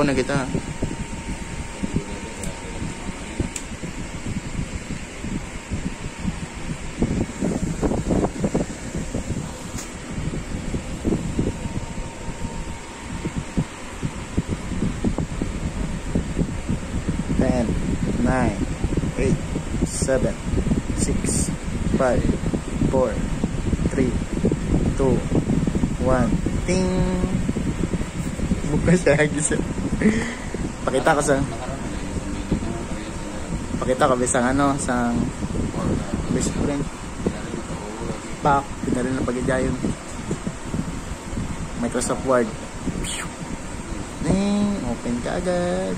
Paligo na kita. Ten, nine, eight, seven, six, five, four, three, two, one. Ting! Bukas siya gisa. Pakita ko sa pakita ko bisang ano sang best friend. Pak, pinalin na pagidayon. Microsoft Word. Ning, open ka agad.